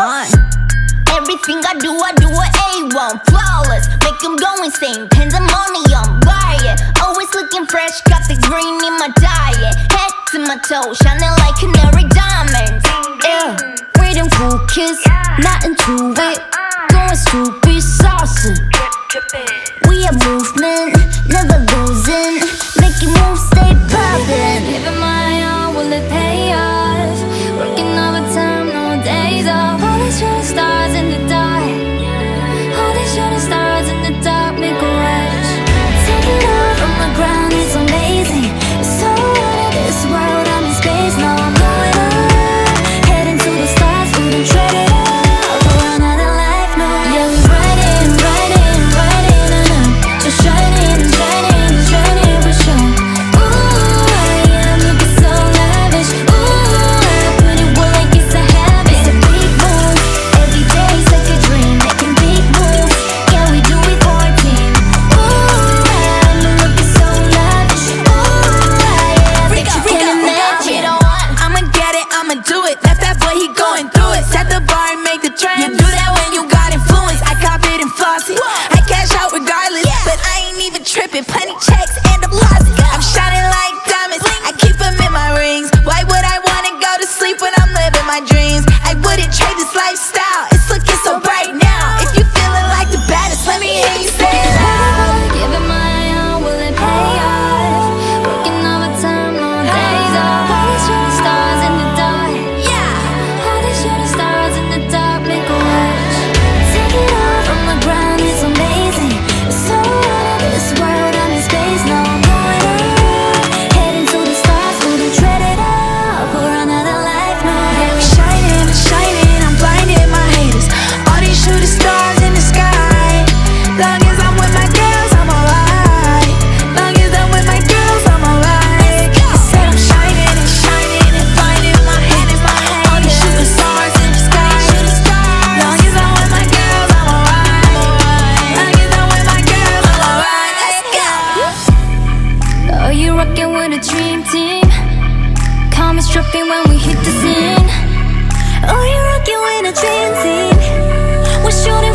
on. Everything I do, I do it A1 Flawless, make them go insane. Pandemonium, riot Always looking fresh, got the green in my diet. Head to my toe, shining like canary diamonds. Yeah, freedom cool kids, not into it. Going stupid, saucy. We are movement, never losing. Set the bar and make the trend. You do that when you got influence. I cop it and flossy. I cash out regardless, but I ain't even tripping. Plenty check. when we hit the scene Oh, you're rocking when I drink. team We're shooting